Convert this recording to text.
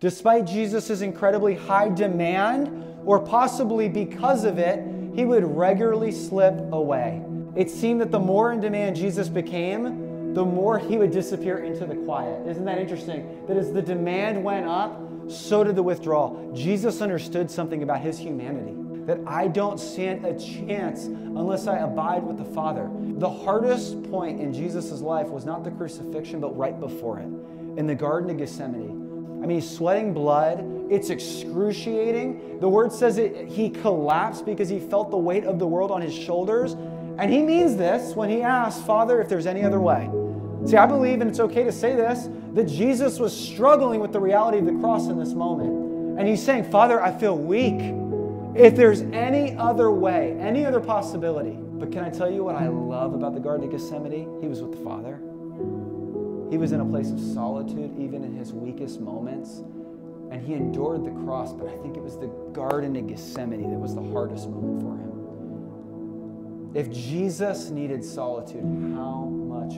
Despite Jesus' incredibly high demand, or possibly because of it, he would regularly slip away. It seemed that the more in demand Jesus became, the more he would disappear into the quiet. Isn't that interesting? That as the demand went up, so did the withdrawal. Jesus understood something about his humanity that I don't stand a chance unless I abide with the Father. The hardest point in Jesus' life was not the crucifixion, but right before it, in the Garden of Gethsemane. I mean, he's sweating blood. It's excruciating. The word says it, he collapsed because he felt the weight of the world on his shoulders. And he means this when he asks, Father, if there's any other way. See, I believe, and it's okay to say this, that Jesus was struggling with the reality of the cross in this moment. And he's saying, Father, I feel weak. If there's any other way, any other possibility. But can I tell you what I love about the Garden of Gethsemane? He was with the Father. He was in a place of solitude, even in his weakest moments. And he endured the cross, but I think it was the Garden of Gethsemane that was the hardest moment for him. If Jesus needed solitude, how much